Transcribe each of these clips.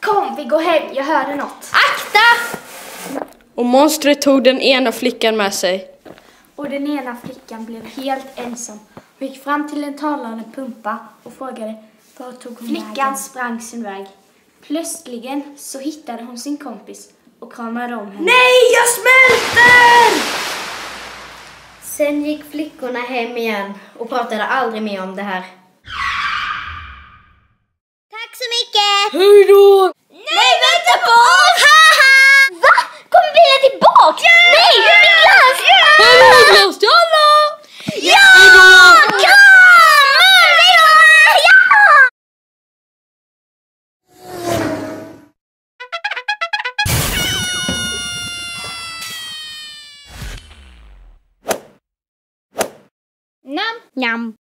Kom, vi går hem. Jag hörde något. Akta! Och monstret tog den ena flickan med sig. Och den ena flickan blev helt ensam. Hon gick fram till en talande pumpa och frågade vart tog hon Flickan vägen? sprang sin väg. Plötsligen så hittade hon sin kompis och kramade om henne. Nej, jag smälter! Sen gick flickorna hem igen och pratade aldrig mer om det här. 5 nhầm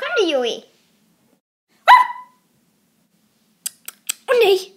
Con det Joey. Ah! Åh!